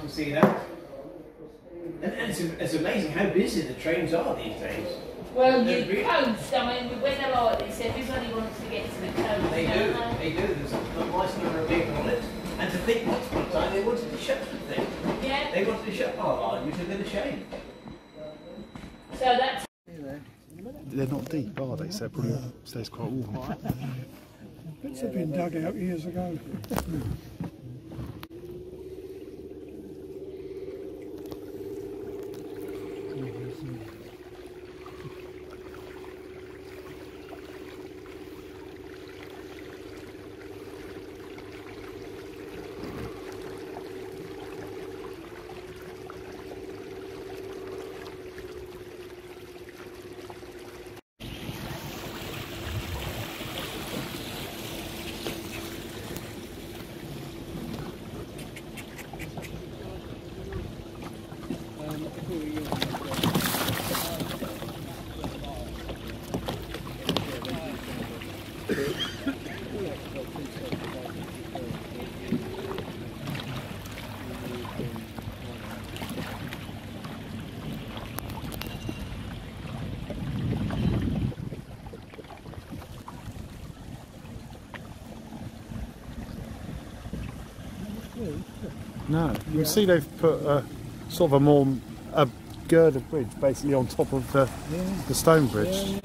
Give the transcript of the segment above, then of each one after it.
to see that. And, and it's, it's amazing how busy the trains are these days. Well, They're the really- coast, I mean, when they're like this, everybody wants to get to the coast. They do, don't they do. There's a nice number of people on it. And to think once upon a time they wanted to shut the thing. they? Yeah, They wanted to shut our line, which is a bit of a shame. so that's They're not deep, are they? So it probably stays quite warm. Bits have been dug out years ago. No, you can see they've put a sort of a more a girder bridge basically on top of the the stone bridge.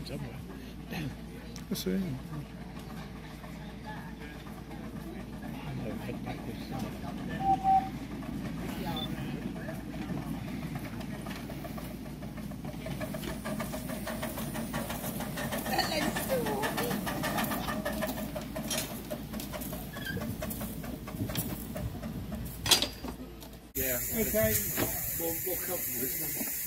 Going somewhere. What's the name? Head backwards. Yeah. Okay. More, more comfortable, isn't it?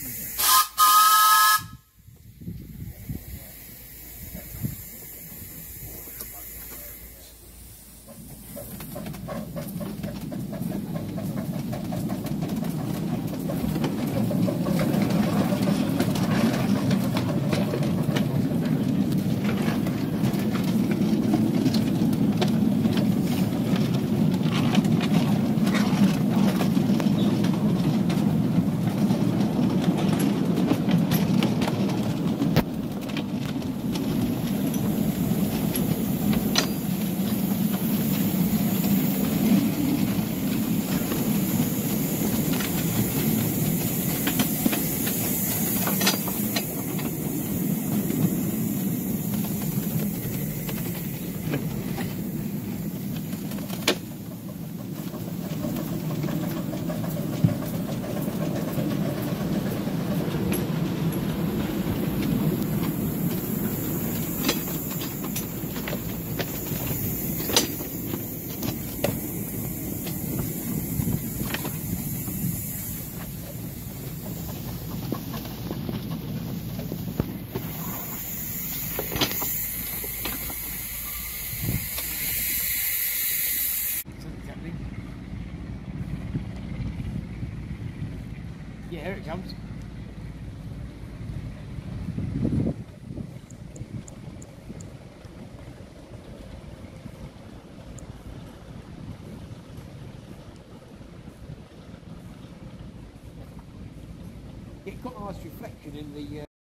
Yeah, here it comes. It got a nice reflection in the. Uh...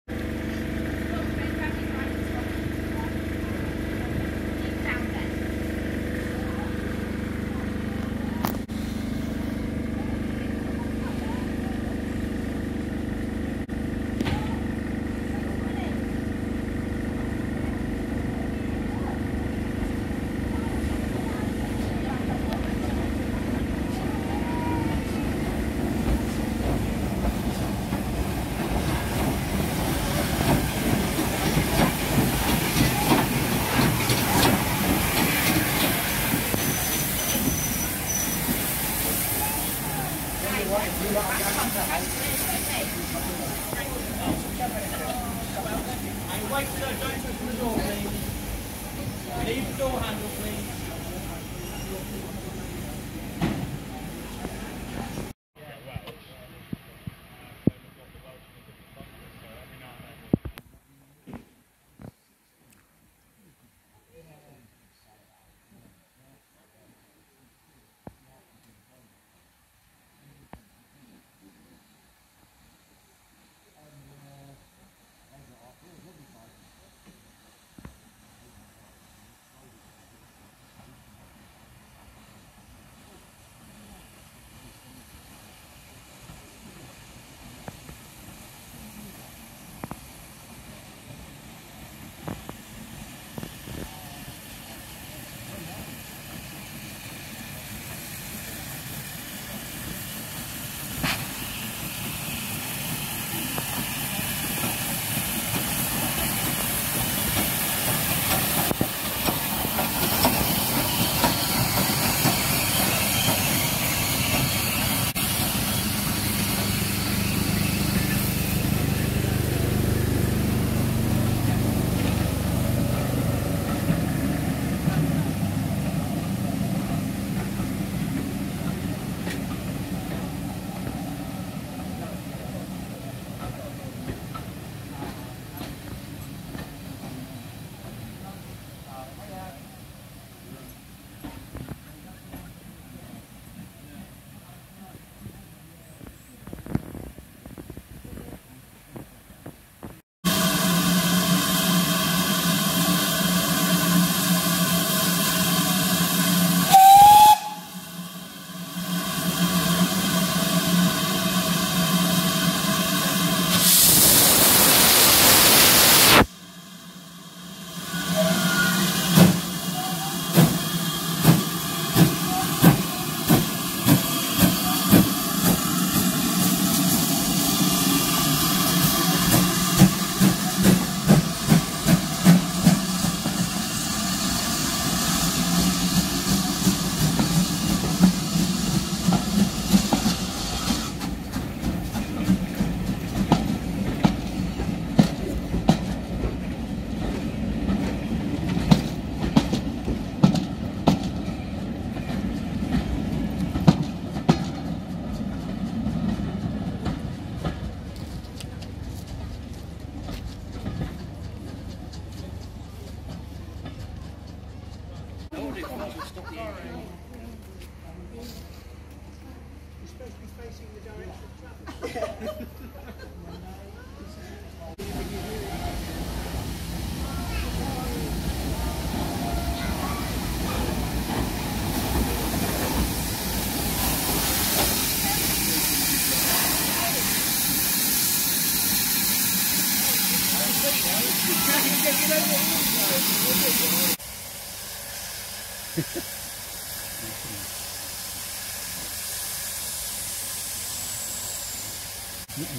you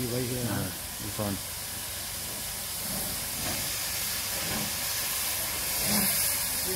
right here? No, you're fine. Yeah,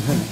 something.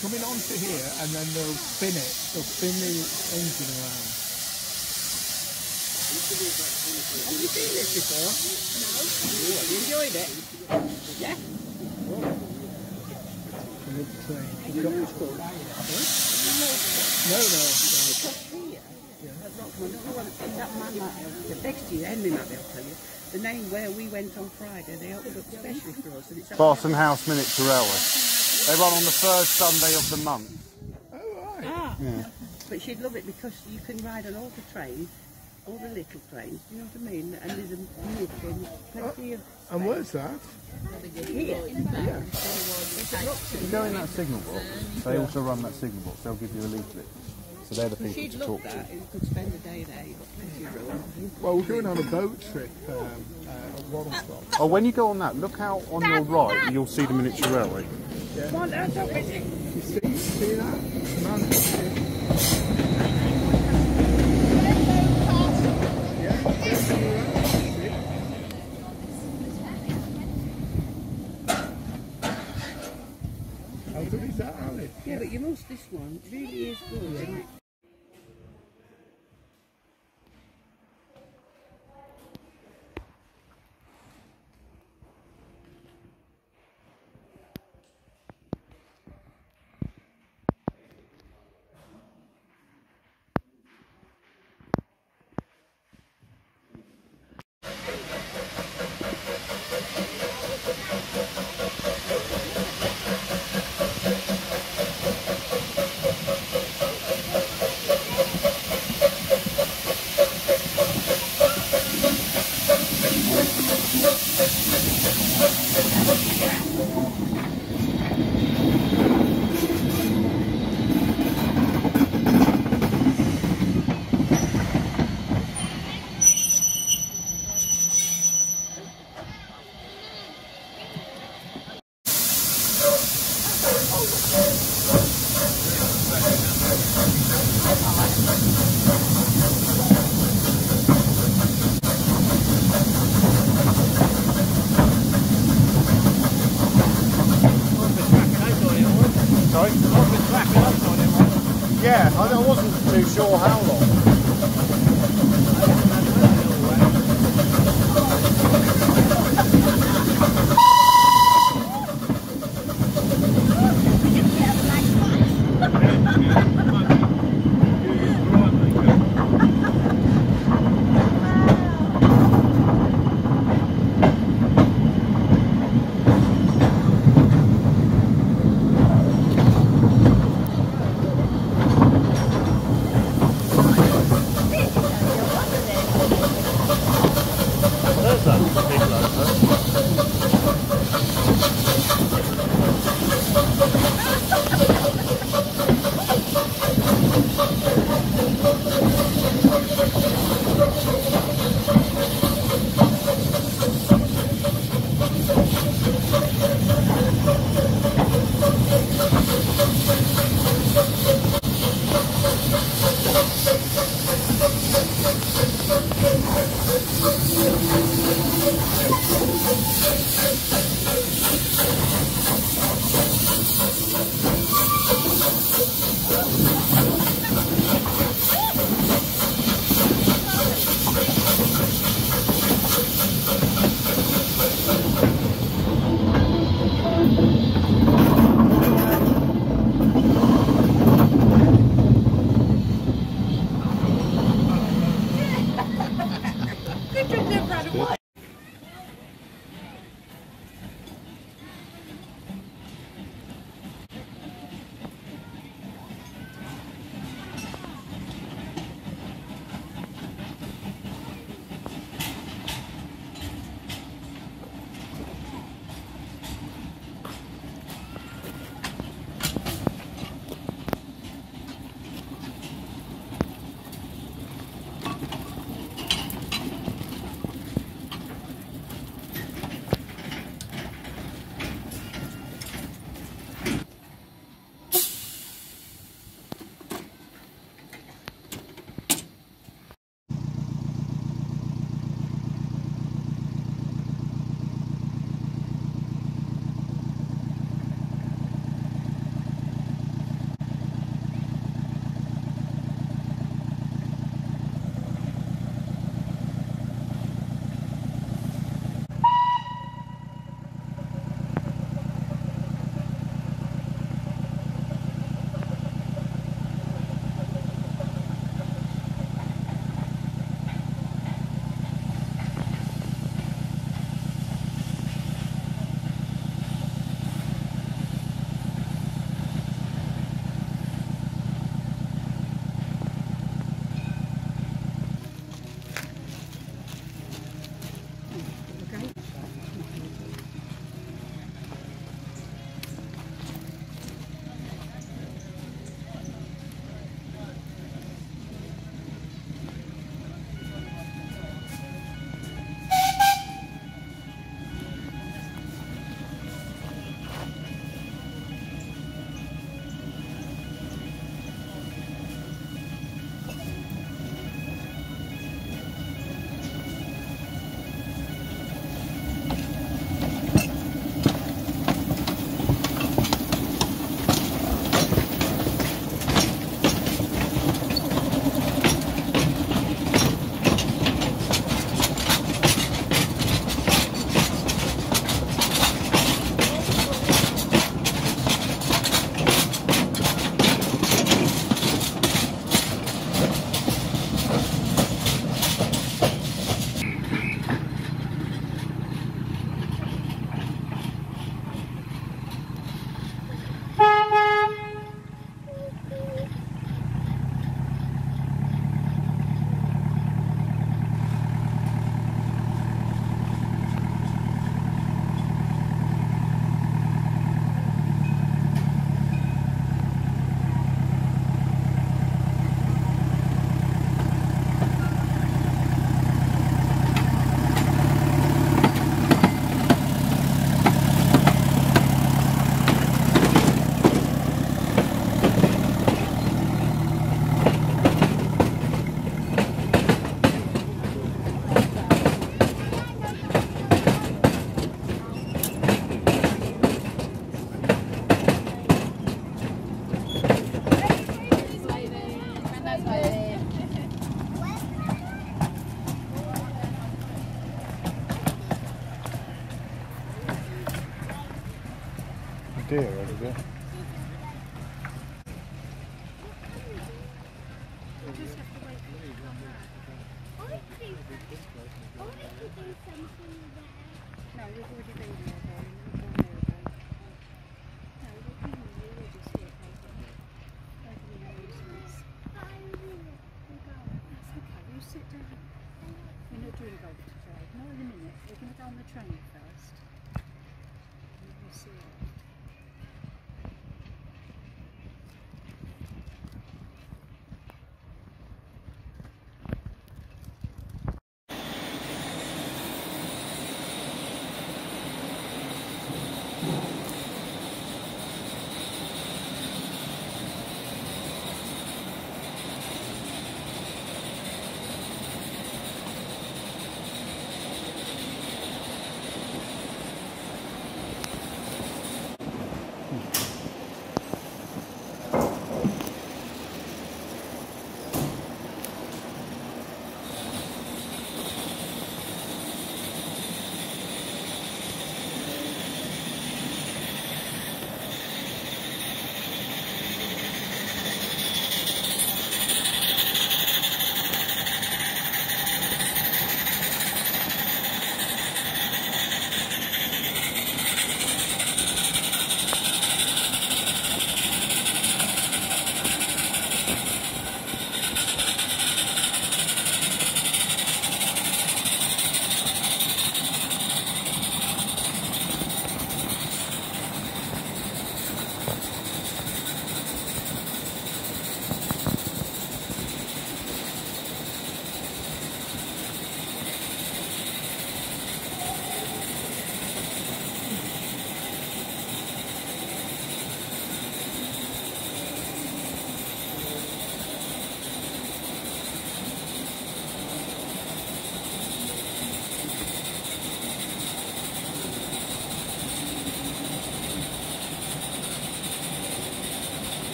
Coming onto here and then they'll spin it. They'll spin the engine around. Have you seen this before? No. Oh, you enjoyed it? Yeah. No, no. That man might, next to you, Henry might be able to tell you. The name where we went on Friday, they opened up specially for us. And it's up Barton House Miniature Railway. They run on the first Sunday of the month. Oh, right. Ah, but she'd love it because you can ride on all the trains, all the little trains, do you know what I mean? And there's a nook and plenty of And where's that? here. Yeah. You go in that signal box, they also run that signal box, they'll give you a leaflet. So they're the people She'd to love talk to. You could spend a day there. You've got plenty of room. Well, we're going on a boat trip um, uh, at Waddlestock. Oh, when you go on that, look out on your right and you'll see the miniature railway. Come on, that's up with it. You see, see that? Man, How good that, Yeah, but you must, this one really is good. isn't I wasn't too sure how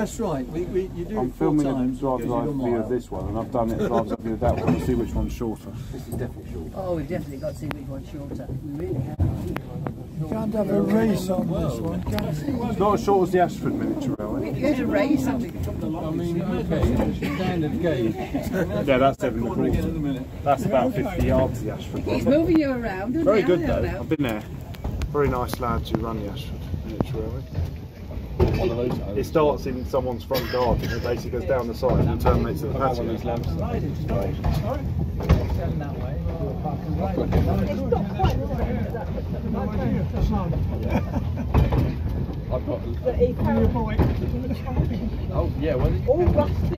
That's right. We, we, you do I'm it filming a times. it driver's gives eye a view of this one, and I've done it a driver's eye view of that one to see which one's shorter. This is definitely shorter. Oh, we've definitely got to see which one's shorter. We really have. Can't have a race on this one, can you? It's not as short as the Ashford miniature railway. You had a race, haven't? I mean, okay, standard gauge. Yeah, that's Devon the Crawford. That's about 50 yards the Ashford He's one. moving you around, isn't Very he? good though. I've been there. Very nice lads who run the Ashford miniature railway. It starts in someone's front garden. and It basically goes down the side and terminates at the patio. I've got. Oh, yeah, well, All rusty.